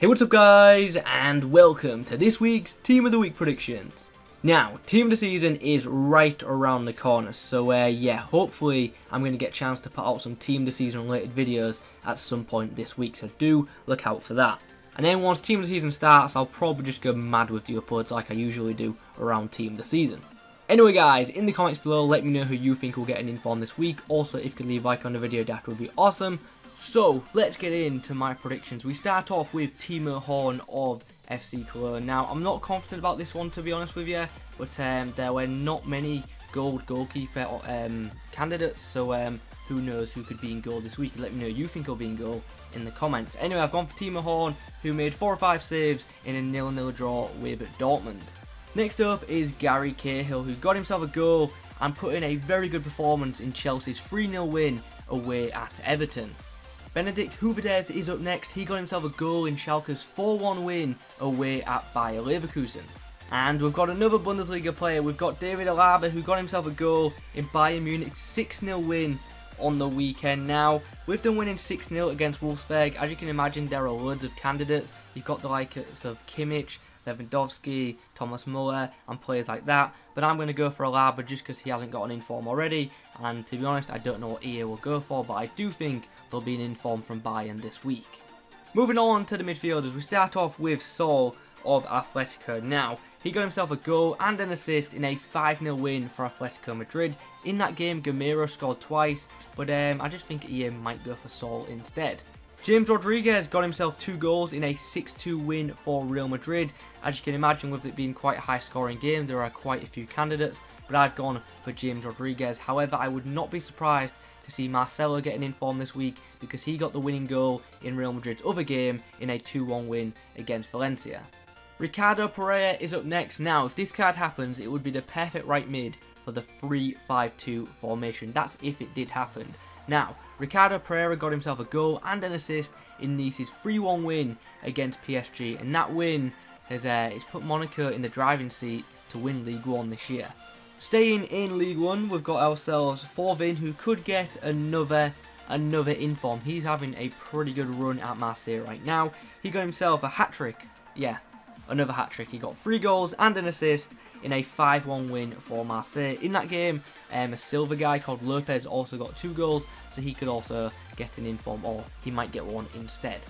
Hey what's up guys and welcome to this week's Team of the Week predictions. Now, Team of the Season is right around the corner so uh, yeah, hopefully I'm going to get a chance to put out some Team of the Season related videos at some point this week so do look out for that. And then once Team of the Season starts I'll probably just go mad with the uploads like I usually do around Team of the Season. Anyway guys, in the comments below let me know who you think will get an inform this week. Also if you could leave a like on the video that would be awesome. So, let's get into my predictions. We start off with Timo Horn of FC Cologne. Now, I'm not confident about this one, to be honest with you, but um, there were not many gold goalkeeper um, candidates, so um, who knows who could be in goal this week. Let me know you think will be in goal in the comments. Anyway, I've gone for Timo Horn, who made 4 or 5 saves in a nil-nil draw with Dortmund. Next up is Gary Cahill, who got himself a goal and put in a very good performance in Chelsea's 3-0 win away at Everton. Benedikt Höwedes is up next. He got himself a goal in Schalke's 4-1 win away at Bayer Leverkusen. And we've got another Bundesliga player. We've got David Alaba who got himself a goal in Bayern Munich's 6-0 win on the weekend. Now, with them winning 6-0 against Wolfsburg, as you can imagine, there are loads of candidates. You've got the likes of Kimmich, Lewandowski, Thomas Muller, and players like that. But I'm going to go for Alaba just because he hasn't got an inform already. And to be honest, I don't know what EA will go for, but I do think there'll be an inform from Bayern this week. Moving on to the midfielders, we start off with Saul of Atletico. Now, he got himself a goal and an assist in a 5-0 win for Atletico Madrid. In that game, Gameiro scored twice, but um, I just think EA might go for Saul instead. James Rodriguez got himself two goals in a 6-2 win for Real Madrid. As you can imagine with it being quite a high scoring game, there are quite a few candidates, but I've gone for James Rodriguez. However, I would not be surprised to see Marcelo getting in form this week because he got the winning goal in Real Madrid's other game in a 2-1 win against Valencia. Ricardo Pereira is up next. Now, if this card happens, it would be the perfect right mid for the 3-5-2 formation. That's if it did happen. Now, Ricardo Pereira got himself a goal and an assist in Nice's 3-1 win against PSG, and that win has, uh, has put Monaco in the driving seat to win League One this year. Staying in League One, we've got ourselves Thauvin, who could get another another inform. He's having a pretty good run at Marseille right now. He got himself a hat trick. Yeah, another hat trick. He got three goals and an assist in a 5-1 win for Marseille. In that game, um, a silver guy called Lopez also got two goals, so he could also get an inform, or he might get one instead.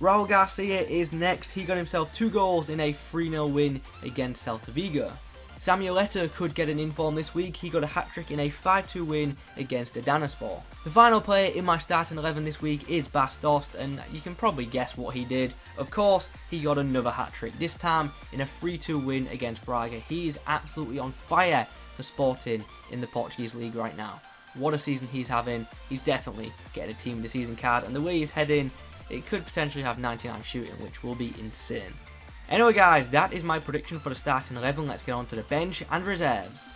Raul Garcia is next. He got himself two goals in a 3-0 win against Celta Vigo. Samuel Eto'o could get an inform this week. He got a hat-trick in a 5-2 win against Adanaspor. The final player in my starting 11 this week is Bas Dost, and you can probably guess what he did. Of course, he got another hat-trick, this time in a 3-2 win against Braga. He is absolutely on fire for Sporting in the Portuguese league right now. What a season he's having. He's definitely getting a team of the season card, and the way he's heading, it could potentially have 99 shooting, which will be insane. Anyway guys, that is my prediction for the starting 11. Let's get on to the bench and reserves.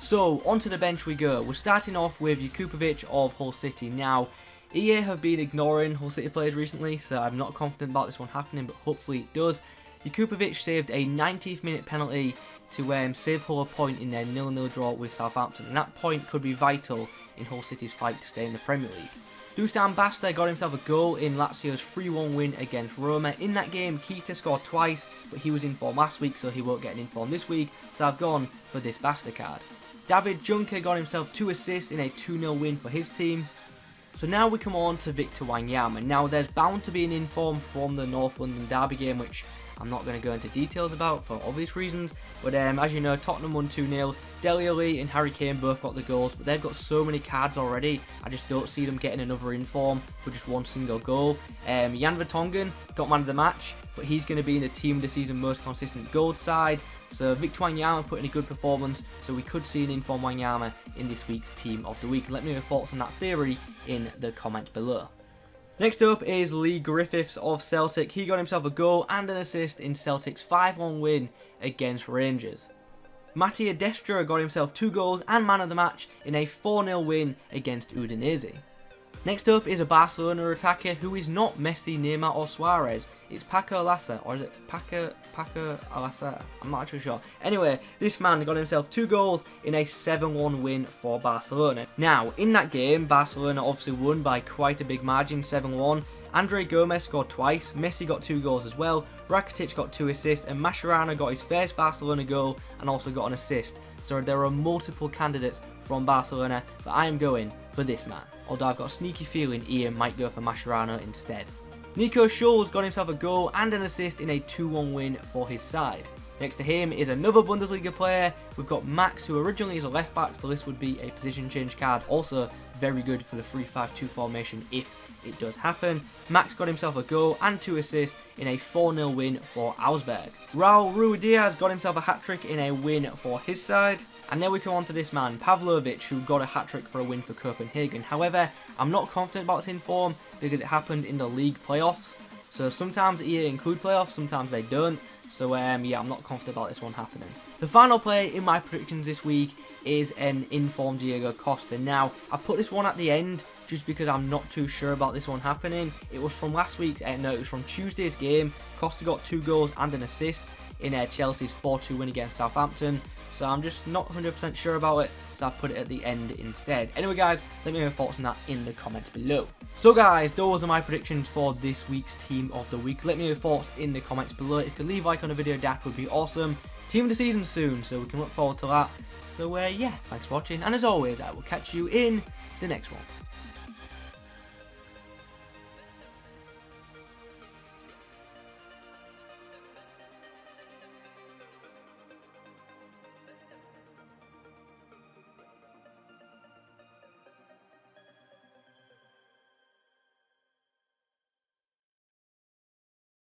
So, onto the bench we go. We're starting off with Jakupovic of Hull City. Now, EA have been ignoring Hull City players recently, so I'm not confident about this one happening, but hopefully it does. Jakupovic saved a 90th minute penalty to um, save Hull a point in their 0-0 draw with Southampton, and that point could be vital in Hull City's fight to stay in the Premier League. Dusan Basta got himself a goal in Lazio's 3-1 win against Roma. In that game, Keita scored twice, but he was in form last week, so he won't get an inform this week, so I've gone for this Basta card. David Junca got himself two assists in a 2-0 win for his team. So now we come on to Victor Wanyama. Now there's bound to be an inform from the North London Derby game, which I'm not going to go into details about for obvious reasons. But um, as you know, Tottenham won 2-0. Dele Alli and Harry Kane both got the goals, but they've got so many cards already. I just don't see them getting another inform for just one single goal. Um, Jan Vertonghen got man of the match, but he's going to be in the team this season most consistent gold side. So Victor Wanyama put in a good performance, so we could see an inform Wanyama in this week's team of the week. Let me know your thoughts on that theory in the comment below. Next up is Leigh Griffiths of Celtic. He got himself a goal and an assist in Celtic's 5-1 win against Rangers. Mattia Destro got himself two goals and man of the match in a 4-0 win against Udinese. Next up is a Barcelona attacker who is not Messi, Neymar or Suarez. It's Paco Alcácer, or is it Paco, Paco Alcácer? I'm not actually sure. Anyway, this man got himself two goals in a 7-1 win for Barcelona. Now, in that game, Barcelona obviously won by quite a big margin, 7-1. Andre Gomes scored twice, Messi got two goals as well, Rakitic got two assists, and Mascherano got his first Barcelona goal and also got an assist. So there are multiple candidates from Barcelona, but I am going for this man. Although I've got a sneaky feeling EA might go for Mascherano instead. Nico Schulz got himself a goal and an assist in a 2-1 win for his side. Next to him is another Bundesliga player. We've got Max, who originally is a left back, so this would be a position change card. Also, very good for the 3-5-2 formation if it does happen. Max got himself a goal and two assists in a 4-0 win for Augsburg. Raul Ruidiaz got himself a hat-trick in a win for his side. And then we come on to this man, Pavlovic, who got a hat-trick for a win for Copenhagen. However, I'm not confident about this in form because it happened in the league playoffs. So sometimes EA include playoffs, sometimes they don't. So um, yeah, I'm not confident about this one happening. The final play in my predictions this week is an informed Diego Costa. Now, I put this one at the end just because I'm not too sure about this one happening. It was from last week's, uh, no, it was from Tuesday's game. Costa got two goals and an assist in uh, Chelsea's 4-2 win against Southampton. So I'm just not 100% sure about it, so I put it at the end instead. Anyway guys, let me know your thoughts on that in the comments below. So guys, those are my predictions for this week's Team of the Week. Let me know your thoughts in the comments below. If you could leave a like on the video, that would be awesome. Team of the season soon, so we can look forward to that. So uh, yeah, thanks for watching, and as always, I will catch you in the next one.